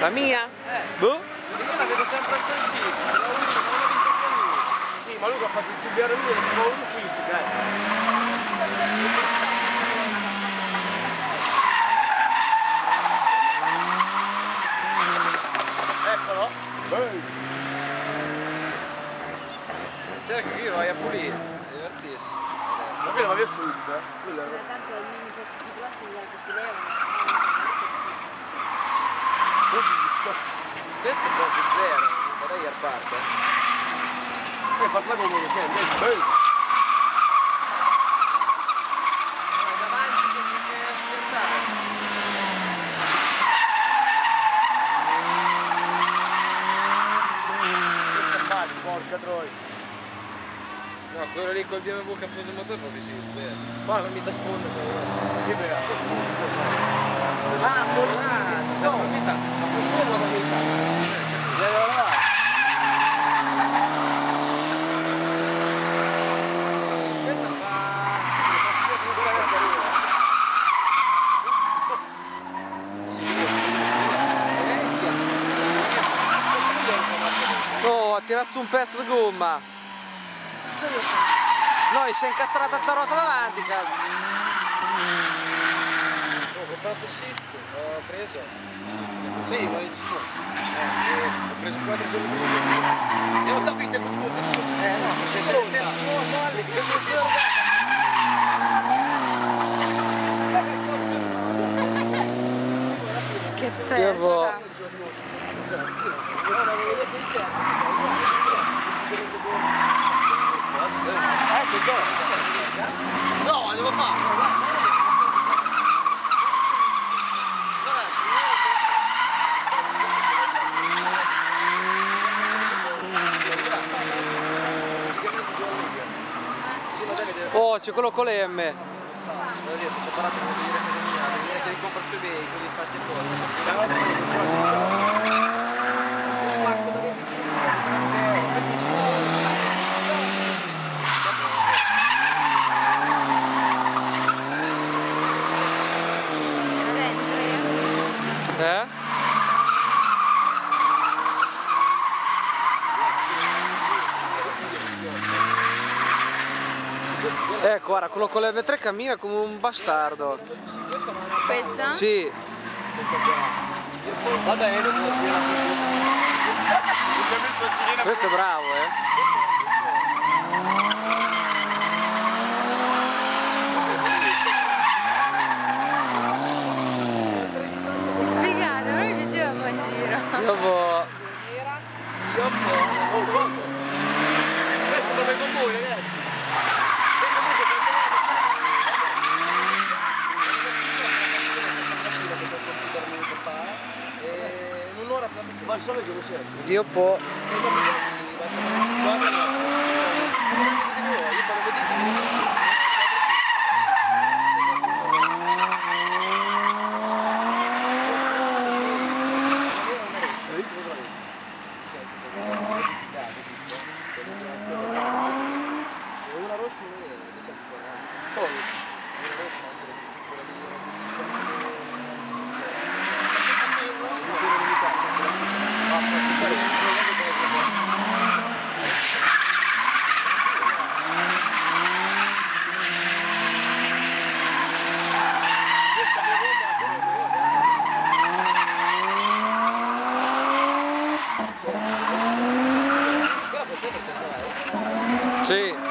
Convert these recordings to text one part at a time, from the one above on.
La mia? Eh. Boh. Io la vedo sempre al sensibile, la uso, non l'ho visto più lui. Sì, ma lui ha fatto il CBR lui non si può uscirsi, cazzo. Eccolo. Cerca che io vai a pulire, divertirsi. Ma quello va via subito, eh. Quello è- Ma tanto almeno pezzi più grossi si levano. Questo è proprio zero, vorrei a parte. Poi parla con uno, senti, è bello. Davanti che che aspettare. Che male, porca troia. No, quello lì col BMW che ha preso il motore proprio si vede. Ma non mi da sponda Che bello. Ah, fornato! No, novità. Ma questo è una novità. Deve lavorare. Questa fa... Oh, ha tirato su un pezzo di gomma. No, e si è incastrata la ruota davanti, cazzo. Ho comprato shift, ho preso. Sì, ma. Eh, ho preso 4 giorni. E ho capito. Eh no, perché se non no, molle, che non Che Che vo- festa! Oh, c'è quello con le M. L'ho detto, ci ho parlato con dire casa mia, venire che li compra sui veicoli, fatti apposta. Eh? Ecco, guarda, quello con le M3 cammina come un bastardo. Questa? Sì, Va bene, questo è bravo, eh. Figata, a me mi piaceva fare in giro. Io vo- Questo lo vedo voi, ragazzi. E in un'ora proprio si Ma il sole che lo sente. Dio può. E dopo giochi, basta fare il gioco e non di voi, io quando vedete una rossa e una nera, mi sa che Quella pensate c'è qua, Sì, eh?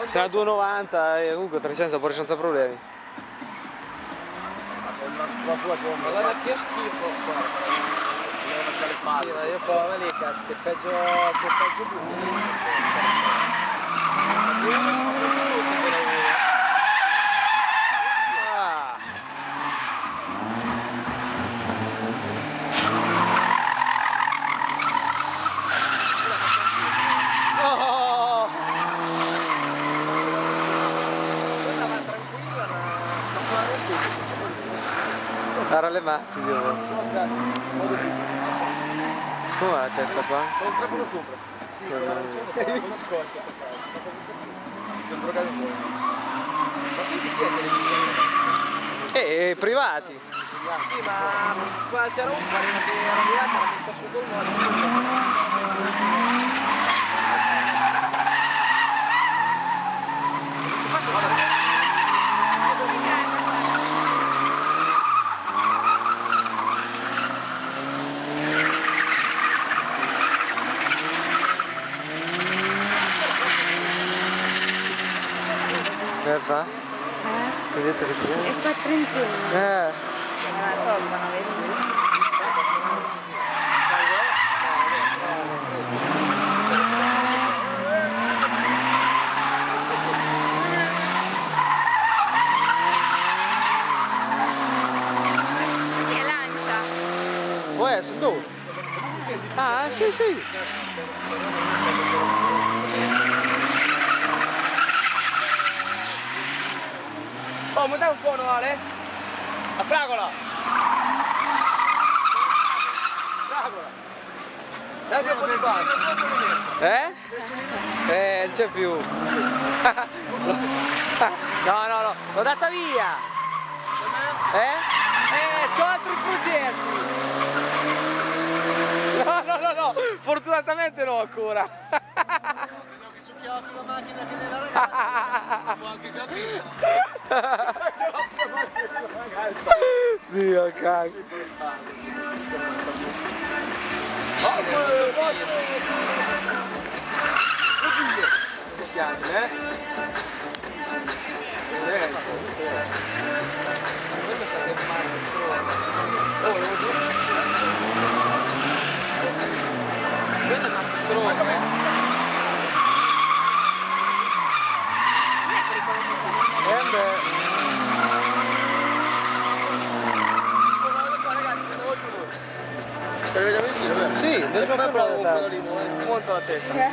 La 290 e comunque 300 pure senza problemi. la sua giornata. Madonna che schifo guarda. Sì, ma io provo lì, cazzo, c'è peggio, c'è peggio buco. Ma io non ho brutto quella lì. Ah, oh, Quella va tranquilla, ma sta fuori tutto. era le matti, Dio. Come va la testa qua? C'è un trapano sopra. Sì, una scoccia. Sembra che Ma questi chi è che li Eh, privati. bianco. Sì, ma qua c'era un parino che era arrivato, era venuta sul polmone. Guarda, Eh? vedete che c'è? E fa 31. Eh, Me la tolgono, vedi? Essere dove? Ah, sì, sì. Oh, ma dai un cono, Ale? La fragola! Fragola! Dai un po' di parte. Eh? Eh, non c'è più. No, no, no, l'ho data via. Eh? Eh, c'ho altri progetti. No, no, no, no, fortunatamente no ancora. succhiato la macchina che nella ragazza, può anche capire. Dio cacchio. Siamo, eh? Quello Mondta a tétel.